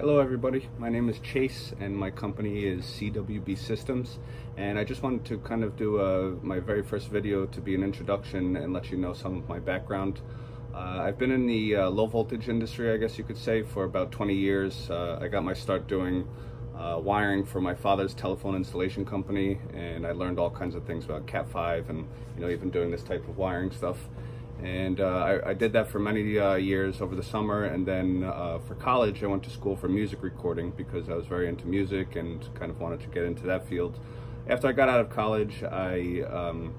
Hello everybody, my name is Chase and my company is CWB Systems and I just wanted to kind of do a, uh, my very first video to be an introduction and let you know some of my background. Uh, I've been in the uh, low voltage industry I guess you could say for about 20 years. Uh, I got my start doing uh, wiring for my father's telephone installation company and I learned all kinds of things about Cat5 and you know even doing this type of wiring stuff and uh, I, I, did that for many uh, years over the summer and then uh, for college I went to school for music recording because I was very into music and kind of wanted to get into that field. After I got out of college I um,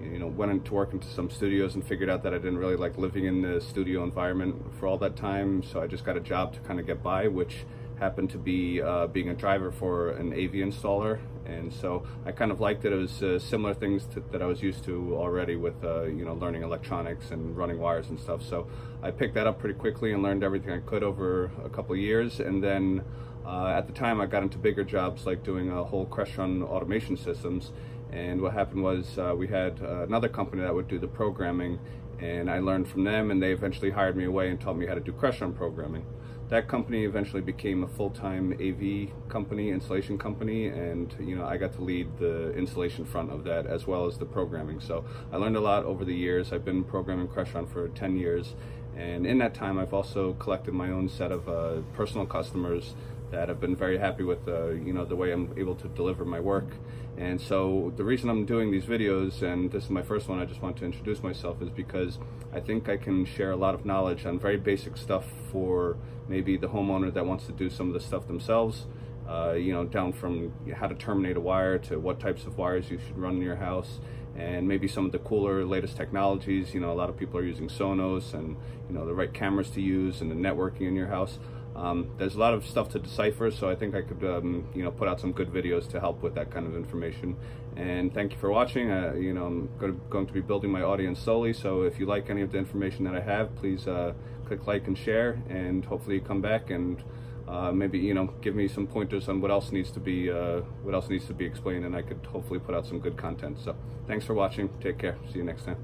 you know went into work into some studios and figured out that I didn't really like living in the studio environment for all that time so I just got a job to kind of get by which happened to be uh, being a driver for an AV installer and so I kind of liked it. It was uh, similar things to, that I was used to already with uh, you know learning electronics and running wires and stuff. So I picked that up pretty quickly and learned everything I could over a couple years. And then uh, at the time I got into bigger jobs like doing a whole Crestron automation systems. And what happened was uh, we had uh, another company that would do the programming and I learned from them and they eventually hired me away and taught me how to do Crestron programming that company eventually became a full-time AV company, installation company, and you know I got to lead the installation front of that as well as the programming. So I learned a lot over the years. I've been programming Crestron for 10 years, and in that time I've also collected my own set of uh, personal customers that have been very happy with uh, you know the way I'm able to deliver my work. And so the reason I'm doing these videos, and this is my first one, I just want to introduce myself, is because I think I can share a lot of knowledge on very basic stuff for maybe the homeowner that wants to do some of the stuff themselves. Uh, you know, down from how to terminate a wire to what types of wires you should run in your house, and maybe some of the cooler, latest technologies. You know, a lot of people are using Sonos and you know the right cameras to use and the networking in your house. Um, there's a lot of stuff to decipher, so I think I could, um, you know, put out some good videos to help with that kind of information. And thank you for watching. Uh, you know, I'm going to, be building my audience slowly, so if you like any of the information that I have, please uh, click like and share, and hopefully you come back and uh, maybe you know give me some pointers on what else needs to be uh, what else needs to be explained, and I could hopefully put out some good content. So thanks for watching. Take care. See you next time.